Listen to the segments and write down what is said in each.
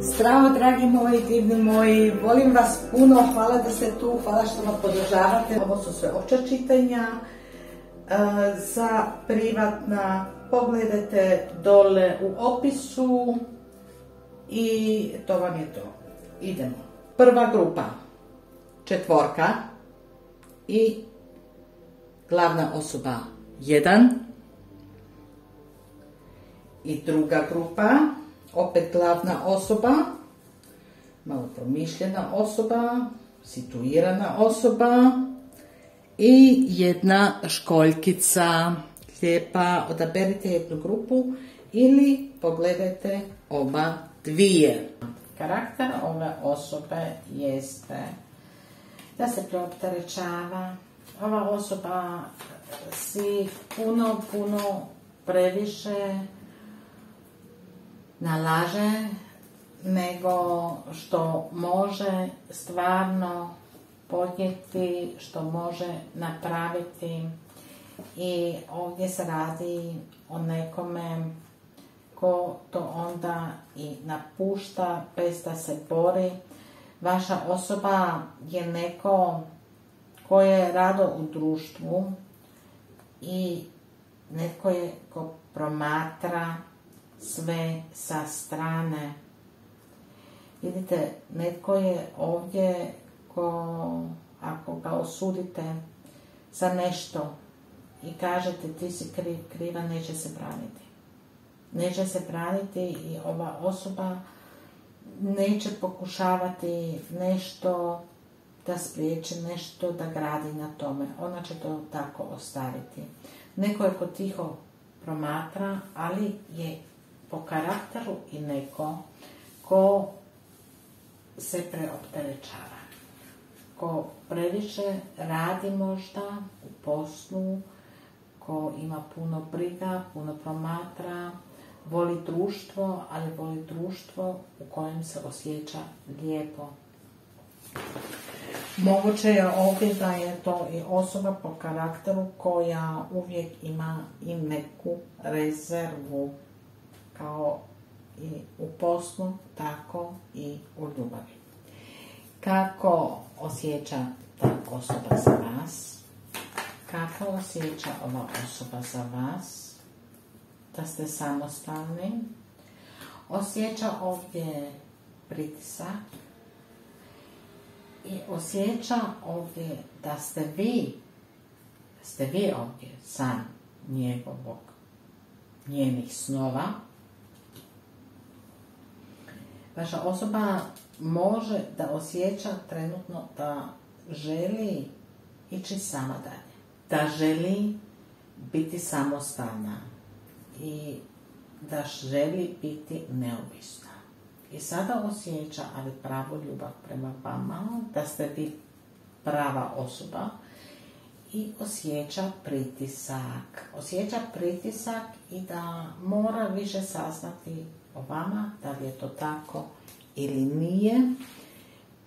Zdravo, dragi moji, divni moji, volim vas puno, hvala da ste tu, hvala što me podržavate. Ovo su sve opća čitanja, e, za privatna, pogledajte dole u opisu i to vam je to. Idemo. Prva grupa, četvorka i glavna osoba jedan. I druga grupa, opet glavna osoba, malo promišljena osoba, situirana osoba i jedna školjkica lijepa. Odaberite jednu grupu ili pogledajte oba dvije. Karakter ove osobe jeste da se preopterećava. Ova osoba si puno, puno previše nalaže nego što može stvarno podnijeti, što može napraviti i ovdje se radi o nekome ko to onda i napušta bez da se bori. Vaša osoba je neko ko je rado u društvu i netko je ko promatra sve sa strane. Vidite, netko je ovdje ko, ako ga osudite za nešto i kažete ti si kriv, kriva, neće se braniti. Neće se braniti i ova osoba neće pokušavati nešto da spriječi, nešto da gradi na tome. Ona će to tako ostaviti. Neko je ko tiho promatra, ali je po karakteru i neko ko se preopterećava. Ko previše radi možda u poslu, ko ima puno briga, puno promatra, voli društvo, ali voli društvo u kojem se osjeća lijepo. Moguće je ovdje da je to i osoba po karakteru koja uvijek ima i neku rezervu kao i u poslu, tako i u ljubavi. Kako osjeća ta osoba za vas? Kako osjeća ova osoba za vas? Da ste samostalni? Osjeća ovdje pritisak i osjeća ovdje da ste vi, ste vi ovdje sam njegovog, njenih snova, Vaša osoba može da osjeća trenutno da želi ići sama dalje. Da želi biti samostalna i da želi biti neovisna. I sada osjeća, ali pravu ljubav prema vama, da ste vi prava osoba i osjeća pritisak. Osjeća pritisak i da mora više saznati o vama, da li je to tako ili nije.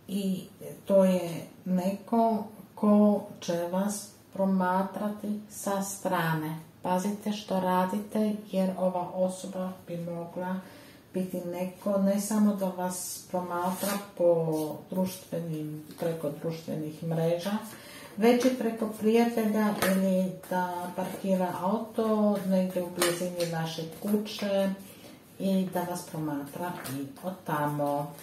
I to je neko ko će vas promatrati sa strane. Pazite što radite jer ova osoba bi mogla biti neko ne samo da vas promatra po društvenim, preko društvenih mreža, već i preko prijatelja ili da parkira auto negdje u blizini vaše kuće i da vas promatra i od tamo.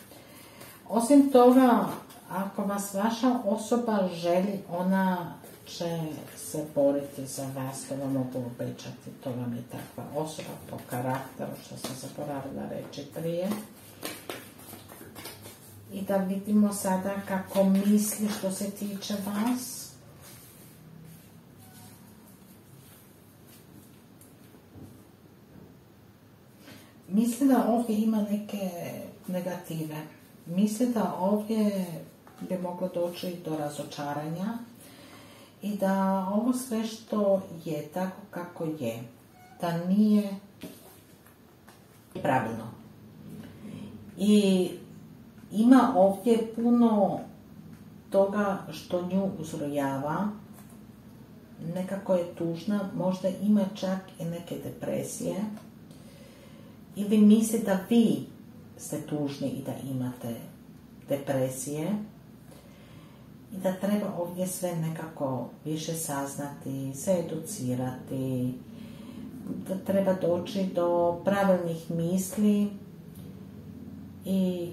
Osim toga, ako vas vaša osoba želi, ona će se boriti za vas, to vam mogu obećati, to vam je takva osoba po karakteru, što sam zaboravila reći prije. I da vidimo sada kako misli što se tiče vas. Mislim da ovdje ima neke negative. Mislim da ovdje bi moglo doći do razočaranja i da ovo sve što je tako kako je, da nije pravilno. I ima ovdje puno toga što nju uzrojava nekako je tužna, možda ima čak i neke depresije. Ili misli da vi ste tužni i da imate depresije. I da treba ovdje sve nekako više saznati, se educirati, da treba doći do pravilnih misli i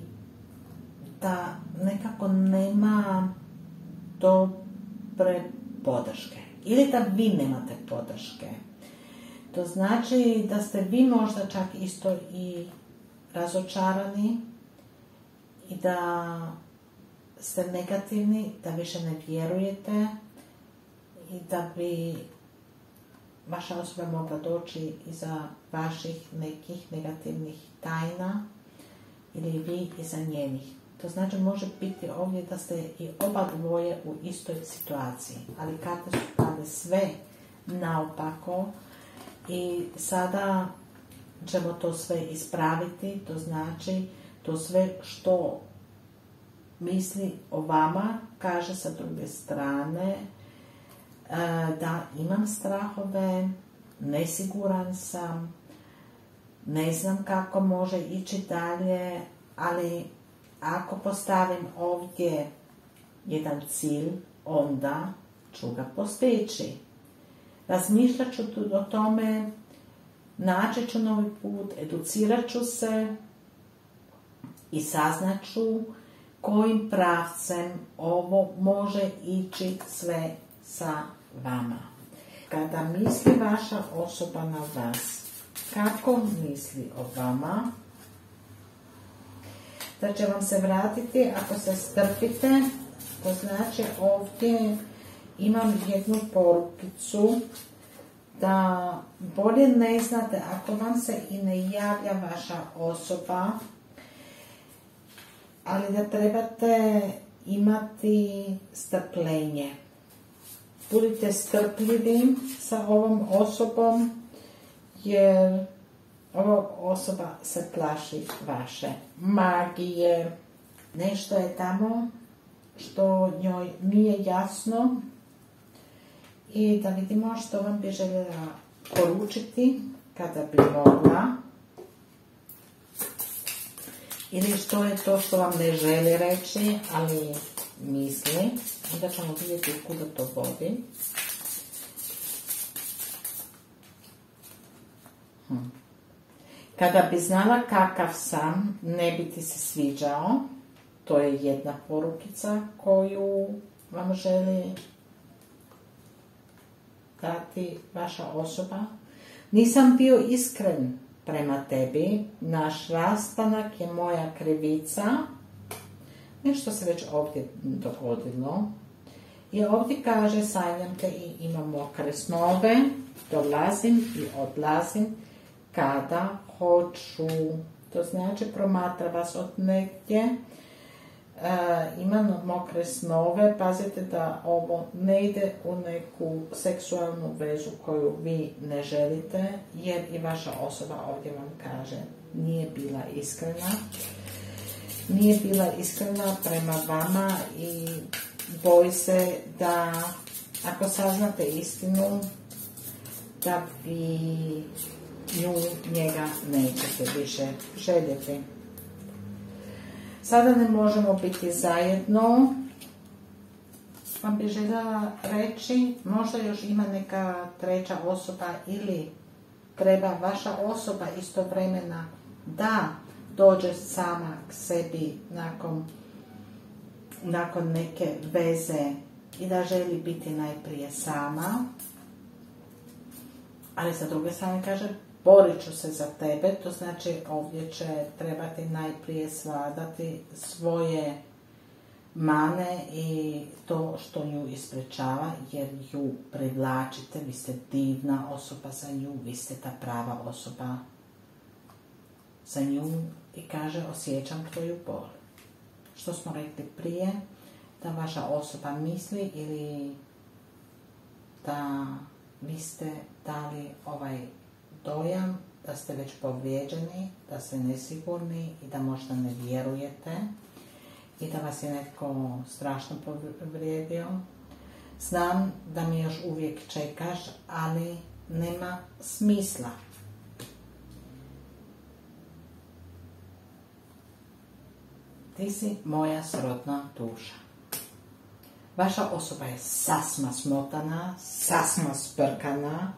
da nekako nema dobre podrške. Ili da vi nemate podrške. To znači da ste vi možda čak isto i razočarani i da ste negativni, da više ne vjerujete i da bi vaša osoba mogla doći iza vaših nekih negativnih tajna ili vi iza njenih. To znači može biti ovdje da ste i oba dvoje u istoj situaciji, ali karte su pale sve naopako i sada ćemo to sve ispraviti, to znači to sve što misli o vama, kaže sa druge strane, e, da imam strahove, nesiguran sam, ne znam kako može ići dalje, ali ako postavim ovdje jedan cilj, onda ću ga postići. Razmišljat ću o tome, naći ću novi put, educirat ću se i saznaću kojim pravcem ovo može ići sve sa vama. Kada misli vaša osoba na vas, kako misli o vama, da će vam se vratiti ako se strpite, to znači ovdje imam jednu porukicu da bolje ne znate ako vam se i ne javlja vaša osoba, ali da trebate imati strpljenje. Budite strpljivi sa ovom osobom jer ova osoba se plaši vaše magije. Nešto je tamo što njoj nije jasno i da vidimo što vam bi željela poručiti kada bi mogla ili što je to što vam ne želi reći, ali misli. Onda ćemo vidjeti kuda to vodi. Hm. Kada bi znala kakav sam, ne bi ti se sviđao. To je jedna porukica koju vam želi dati vaša osoba. Nisam bio iskren prema tebi. Naš rastanak je moja krivica. Nešto se već ovdje dogodilo. I ovdje kaže sanjam te i imamo kresnove. Dolazim i odlazim kada hoću. To znači promatra vas od negdje. E, ima mokre snove, pazite da ovo ne ide u neku seksualnu vezu koju vi ne želite, jer i vaša osoba ovdje vam kaže nije bila iskrena. Nije bila iskrena prema vama i boji se da ako saznate istinu, da vi nju, njega nećete više željeti. Sada ne možemo biti zajedno. Vam bi željela reći, možda još ima neka treća osoba ili treba vaša osoba istovremena da dođe sama k sebi nakon, nakon neke veze i da želi biti najprije sama. Ali sa druge strane kaže, borit ću se za tebe, to znači ovdje će trebati najprije svladati svoje mane i to što nju ispričava, jer ju privlačite, vi ste divna osoba za nju, vi ste ta prava osoba za nju i kaže osjećam tvoju bol. Što smo rekli prije, da vaša osoba misli ili da vi ste dali ovaj dojam da ste već povrijeđeni, da ste nesigurni i da možda ne vjerujete i da vas je netko strašno povrijedio. Znam da mi još uvijek čekaš, ali nema smisla. Ti si moja srodna duša. Vaša osoba je sasma smotana, sasma sprkana.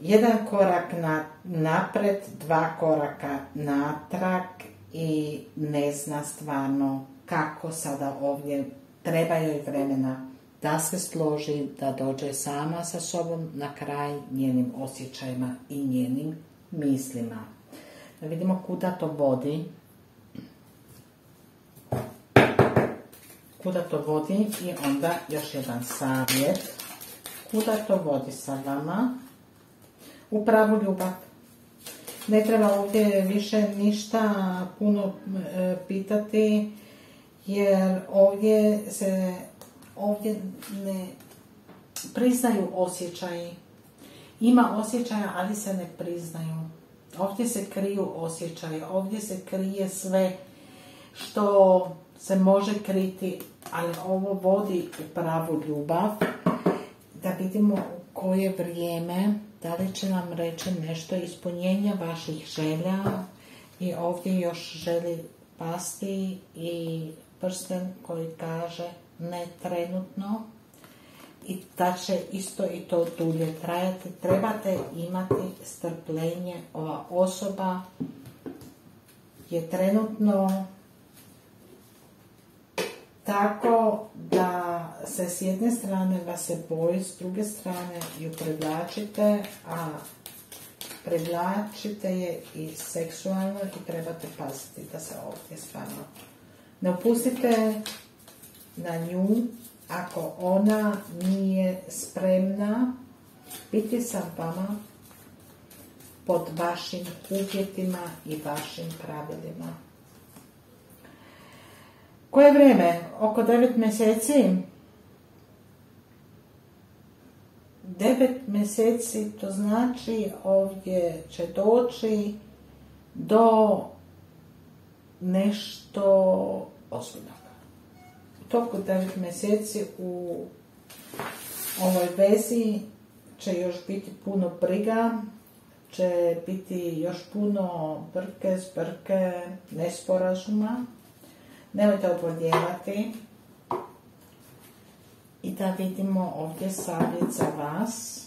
Jedan korak na, napred, dva koraka natrag i ne zna stvarno kako sada ovdje treba joj vremena da se složi, da dođe sama sa sobom na kraj njenim osjećajima i njenim mislima. Da vidimo kuda to vodi. Kuda to vodi i onda još jedan savjet. Kuda to vodi sa vama? U pravu ljubav. Ne treba ovdje više ništa puno e, pitati jer ovdje se ovdje ne priznaju osjećaji. Ima osjećaja, ali se ne priznaju. Ovdje se kriju osjećaje, ovdje se krije sve što se može kriti, ali ovo vodi u pravu ljubav. Da vidimo koje vrijeme, da li će nam reći nešto ispunjenja vaših želja i ovdje još želi pasti i prsten koji kaže ne trenutno i da će isto i to dulje trajati. Trebate imati strpljenje. Ova osoba je trenutno tako da se s jedne strane vas se boji, s druge strane ju privlačite, a privlačite je i seksualno i trebate paziti da se ovdje stvarno ne opustite na nju ako ona nije spremna biti sa vama pod vašim uvjetima i vašim pravilima. Koje vrijeme? Oko devet mjeseci? Devet mjeseci to znači ovdje će doći do nešto ozbiljnog toku 9 mjeseci u ovoj vezi će još biti puno briga, će biti još puno brke, zbrke, nesporazuma. Nemojte obodjevati. I da vidimo ovdje savjet za vas.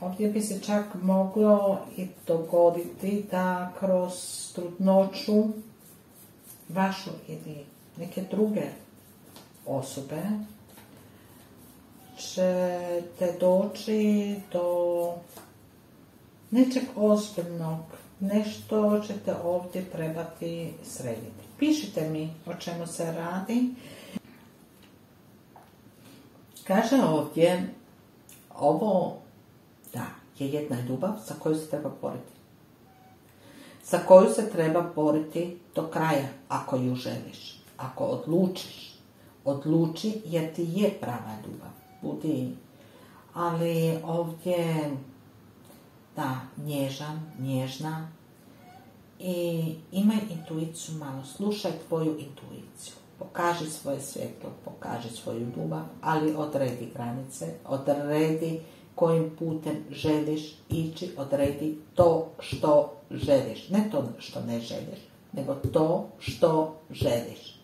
Ovdje bi se čak moglo i dogoditi da kroz trudnoću vašu ili neke druge osobe ćete doći do nečeg ozbiljnog, nešto ćete ovdje trebati srediti. Pišite mi o čemu se radi. Kaže ovdje, ovo, da, je jedna ljubav za koju se treba boriti. Za koju se treba boriti do kraja, ako ju želiš, ako odlučiš odluči jer ti je prava ljubav. Budi, ali ovdje, da, nježan, nježna i imaj intuiciju malo, slušaj tvoju intuiciju. Pokaži svoje svjetlo, pokaži svoju ljubav, ali odredi granice, odredi kojim putem želiš ići, odredi to što želiš. Ne to što ne želiš, nego to što želiš.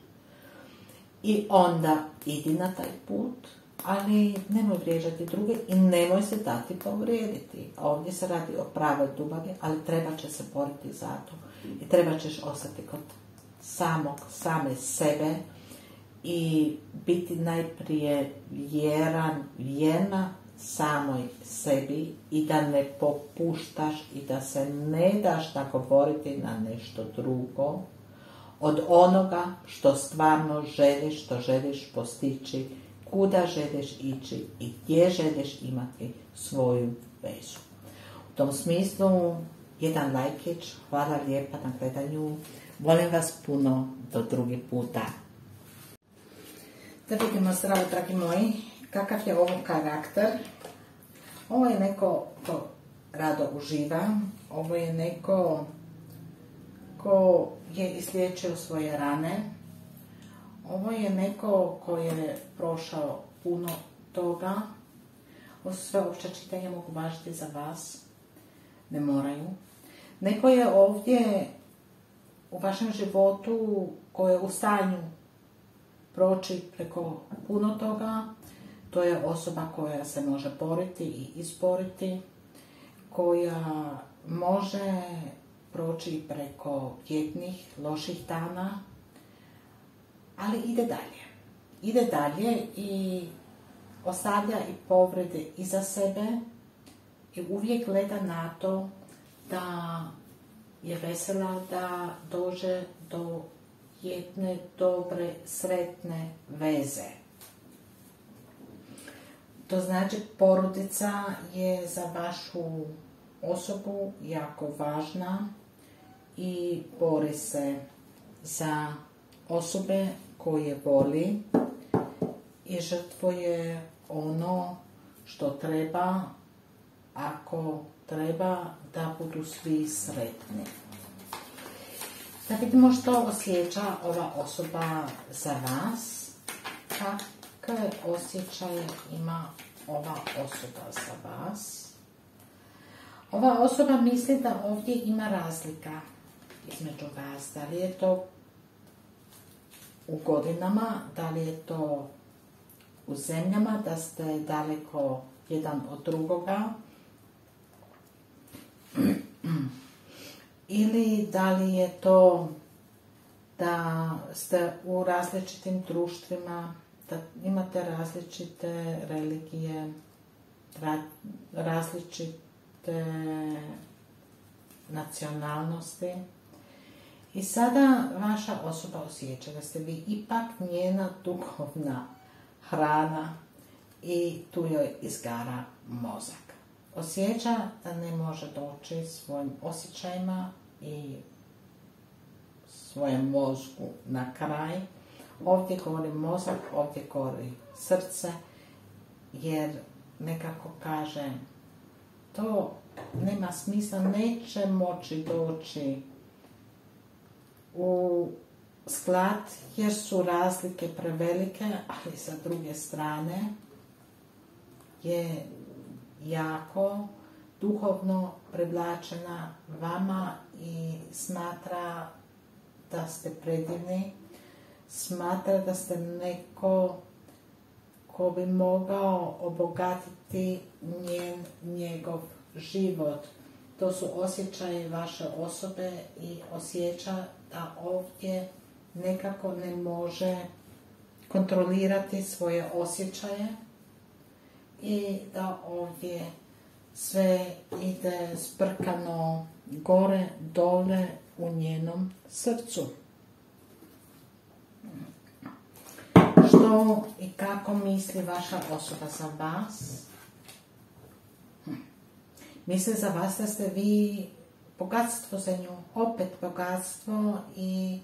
I onda idi na taj put, ali nemoj vrijeđati druge i nemoj se dati povrijediti. Ovdje se radi o pravoj ljubavi, ali treba će se boriti za to. I treba ćeš ostati kod samog, same sebe i biti najprije vjeran, vjerna samoj sebi i da ne popuštaš i da se ne daš nagovoriti na nešto drugo, od onoga što stvarno želiš, što želiš postići, kuda želiš ići i gdje želiš imati svoju vezu. U tom smislu, jedan lajkić, hvala lijepa na gledanju, volim vas puno, do drugi puta. Da vidimo zdravo, dragi moji, kakav je ovo karakter. Ovo je neko ko rado uživa, ovo je neko ko je isliječio svoje rane. Ovo je neko koji je prošao puno toga. Ovo sve opće čitanja mogu važiti za vas. Ne moraju. Neko je ovdje u vašem životu koje je u stanju proći preko puno toga. To je osoba koja se može boriti i izboriti, koja može proći preko jednih loših dana, ali ide dalje. Ide dalje i ostavlja i povrede iza sebe i uvijek gleda na to da je vesela da dođe do jedne dobre, sretne veze. To znači porodica je za vašu osobu jako važna i bori se za osobe koje voli i žrtvuje ono što treba ako treba da budu svi sretni. Da vidimo što osjeća ova osoba za vas, kakve osjećaje ima ova osoba za vas. Ova osoba misli da ovdje ima razlika između vas. Da li je to u godinama, da li je to u zemljama, da ste daleko jedan od drugoga, ili da li je to da ste u različitim društvima, da imate različite religije, različite nacionalnosti. I sada vaša osoba osjeća da ste vi ipak njena duhovna hrana i tu joj izgara mozak. Osjeća da ne može doći svojim osjećajima i svojem mozgu na kraj. Ovdje govori mozak, ovdje govori srce, jer nekako kaže to nema smisla, neće moći doći u sklad jer su razlike prevelike, ali sa druge strane je jako duhovno privlačena vama i smatra da ste predivni, smatra da ste neko ko bi mogao obogatiti njen, njegov život. To su osjećaje vaše osobe i osjeća da ovdje nekako ne može kontrolirati svoje osjećaje i da ovdje sve ide sprkano gore, dole u njenom srcu. Što i kako misli vaša osoba za vas? Misli za vas da ste vi bogatstvo za nju, opet bogatstvo i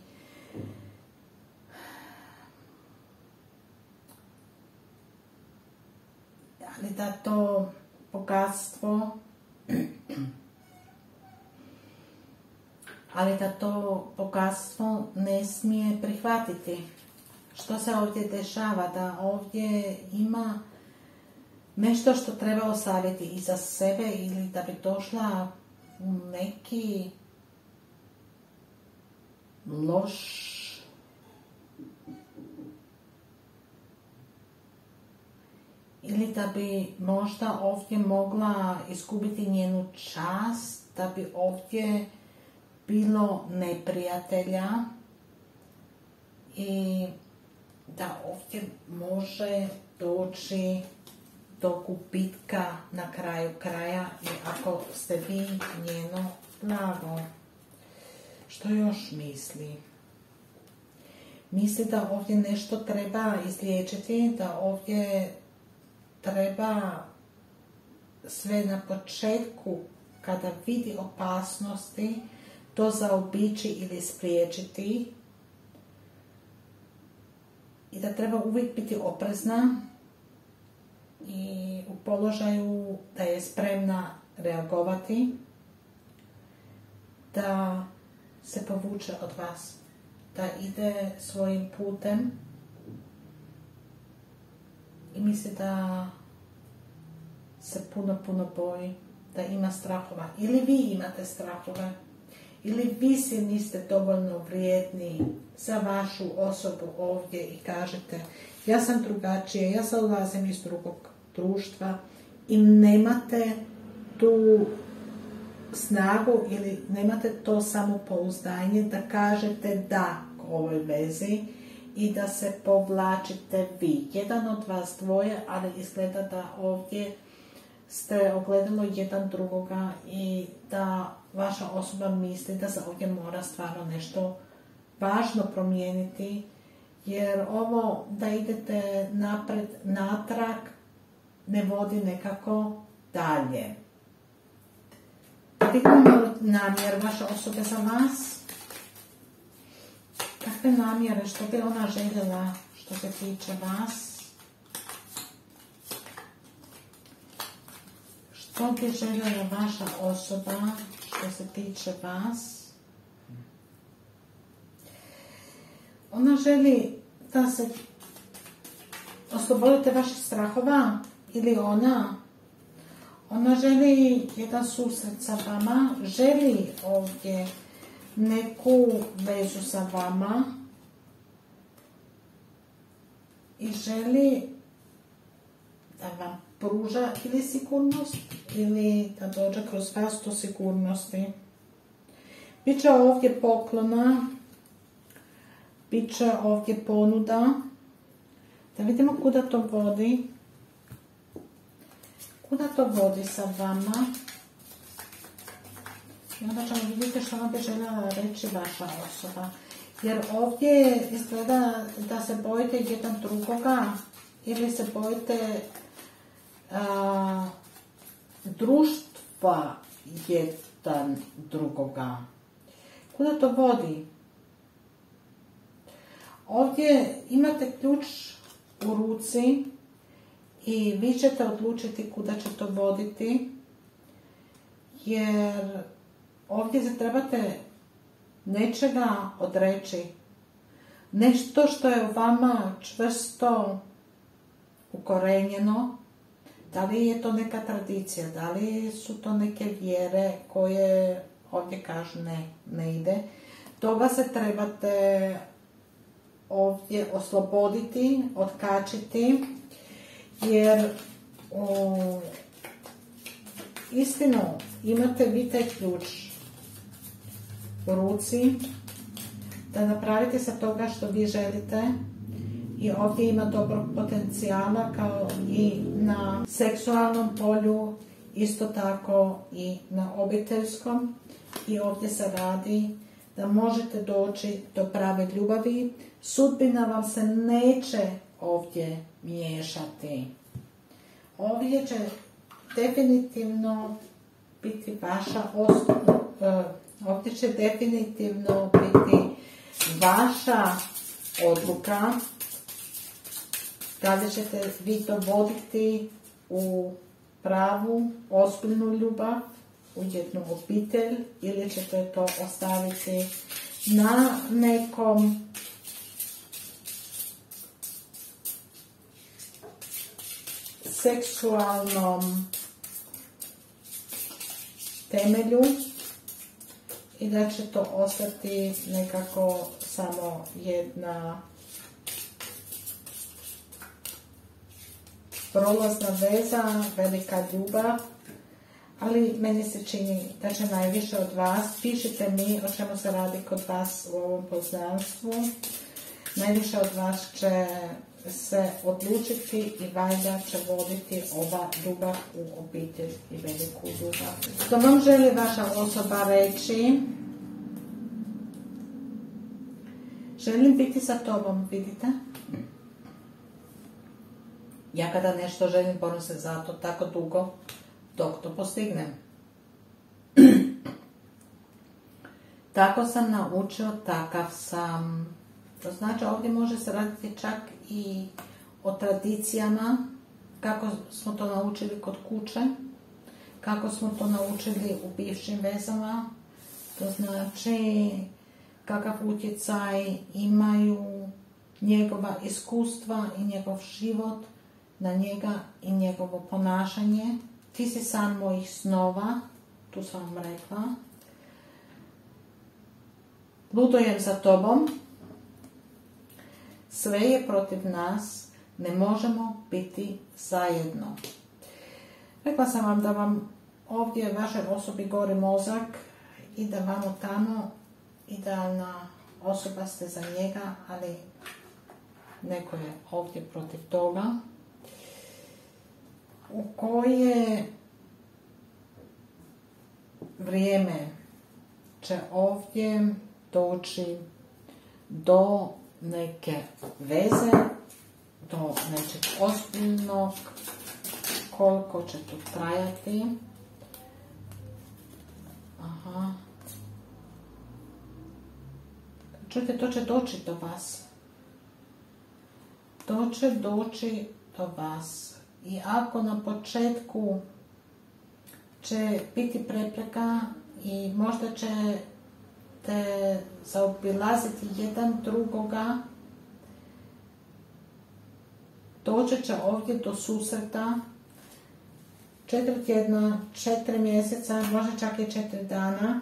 ali da to bogatstvo ali da to bogatstvo ne smije prihvatiti. Što se ovdje dešava? Da ovdje ima nešto što treba ostaviti iza sebe ili da bi došla neki loš ili da bi možda ovdje mogla izgubiti njenu čast, da bi ovdje bilo neprijatelja i da ovdje može doći do gubitka na kraju kraja i ako ste vi njeno blago. Što još misli? Misli da ovdje nešto treba izliječiti, da ovdje treba sve na početku kada vidi opasnosti to zaobići ili spriječiti i da treba uvijek biti oprezna i u položaju da je spremna reagovati, da se povuče od vas, da ide svojim putem i misli da se puno, puno boji, da ima strahova. Ili vi imate strahove, ili vi si niste dovoljno vrijedni za vašu osobu ovdje i kažete ja sam drugačije, ja se odlazim iz drugog društva i nemate tu snagu ili nemate to samopouzdanje da kažete da ovoj vezi i da se povlačite vi. Jedan od vas dvoje, ali izgleda da ovdje ste ogledalo jedan drugoga i da vaša osoba misli da se ovdje mora stvarno nešto važno promijeniti, jer ovo da idete napred, natrag, ne vodi nekako dalje. Vidimo namjer vaše osobe za vas. Kakve namjere, što bi ona željela što se tiče vas? Što bi željela vaša osoba što se tiče vas? Ona želi da se oslobodite vaših strahova ili ona ona želi jedan susret sa vama, želi ovdje neku vezu sa vama i želi da vam pruža ili sigurnost ili da dođe kroz vas do sigurnosti. Biće ovdje poklona, bit će ovdje ponuda. Da vidimo kuda to vodi. Kuda to vodi sa vama? I onda ćemo vidjeti što vam bi željela reći vaša osoba. Jer ovdje izgleda da se bojite jedan drugoga ili se bojite društva jedan drugoga. Kuda to vodi? Ovdje imate ključ u ruci i vi ćete odlučiti kuda će to voditi, jer ovdje se trebate nečega odreći. Nešto što je u vama čvrsto ukorenjeno, da li je to neka tradicija, da li su to neke vjere koje ovdje kažu ne, ne ide. Toga se trebate ovdje osloboditi, otkačiti, jer o, istinu imate vi taj ključ u ruci da napravite sa toga što vi želite i ovdje ima dobrog potencijala kao i na seksualnom polju, isto tako i na obiteljskom i ovdje se radi da možete doći do prave ljubavi. Sudbina vam se neće ovdje miješati. Ovdje će definitivno biti vaša osoba, e, ovdje će definitivno biti vaša odluka da li ćete vi to voditi u pravu, ozbiljnu ljubav, u jednu obitelj ili ćete to ostaviti na nekom seksualnom temelju i da će to ostati nekako samo jedna prolazna veza, velika ljubav, ali meni se čini da će najviše od vas, pišite mi o čemu se radi kod vas u ovom poznanstvu, najviše od vas će se odlučiti i valjda će voditi ova ljubav u obitelj i veliku ljubav. Što vam želi vaša osoba reći? Želim biti sa tobom, vidite? Ja kada nešto želim, borim se za to tako dugo, dok to postignem. Tako sam naučio, takav sam. To znači ovdje može se raditi čak i o tradicijama, kako smo to naučili kod kuće, kako smo to naučili u bivšim vezama. To znači kakav utjecaj imaju njegova iskustva i njegov život na njega i njegovo ponašanje. Ti si san mojih snova, tu sam vam rekla. Ludujem za tobom. Sve je protiv nas, ne možemo biti zajedno. Rekla sam vam da vam ovdje vašoj osobi gori mozak i da vamo tamo idealna osoba ste za njega, ali neko je ovdje protiv toga. U koje vrijeme će ovdje doći do neke veze, do nečeg ozbiljnog, koliko će to trajati. Aha. Čujte, to će doći do vas. To će doći do vas. I ako na početku će biti prepreka i možda će te zaobilaziti jedan drugoga, doći će ovdje do susreta četiri tjedna, četiri mjeseca, možda čak i četiri dana.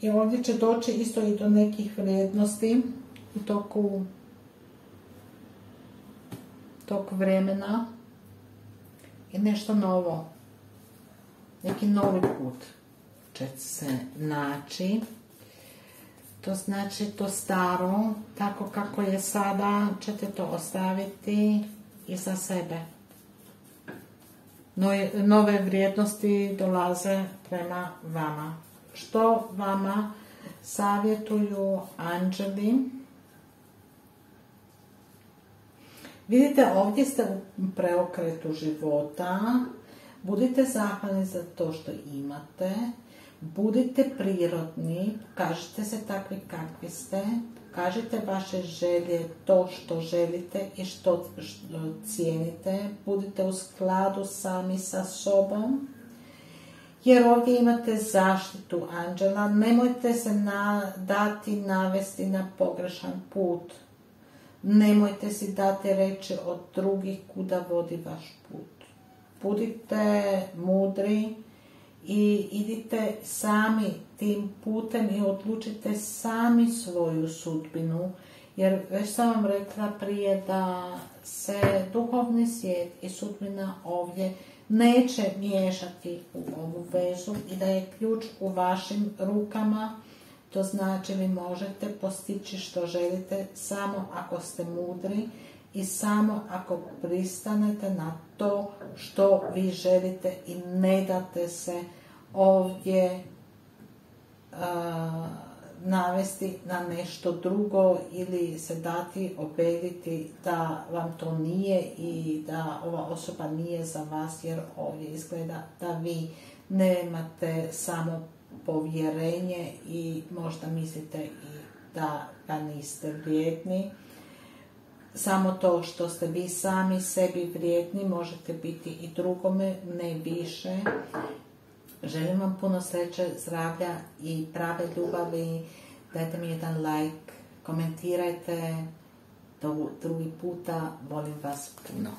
I ovdje će doći isto i do nekih vrijednosti u toku tog vremena i nešto novo. Neki novi put će se naći. To znači to staro, tako kako je sada, ćete to ostaviti iza sebe. Nove vrijednosti dolaze prema vama. Što vama savjetuju anđeli? Vidite, ovdje ste u preokretu života. Budite zahvalni za to što imate. Budite prirodni, kažite se takvi kakvi ste, kažite vaše želje, to što želite i što, cijenite, budite u skladu sami sa sobom, jer ovdje imate zaštitu anđela, nemojte se dati navesti na pogrešan put, nemojte si dati reći od drugih kuda vodi vaš put. Budite mudri, i idite sami tim putem i odlučite sami svoju sudbinu. Jer već sam vam rekla prije da se duhovni svijet i sudbina ovdje neće miješati u ovu vezu i da je ključ u vašim rukama. To znači vi možete postići što želite samo ako ste mudri i samo ako pristanete na to što vi želite i ne date se ovdje navesti na nešto drugo ili se dati obediti da vam to nije i da ova osoba nije za vas jer ovdje izgleda da vi nemate samo povjerenje i možda mislite i da ga niste vrijedni. Samo to što ste vi sami sebi vrijedni možete biti i drugome, ne više Želim vam puno sreće, zdravlja i prave ljubavi. Dajte mi jedan like, komentirajte. Do drugi puta, volim vas puno.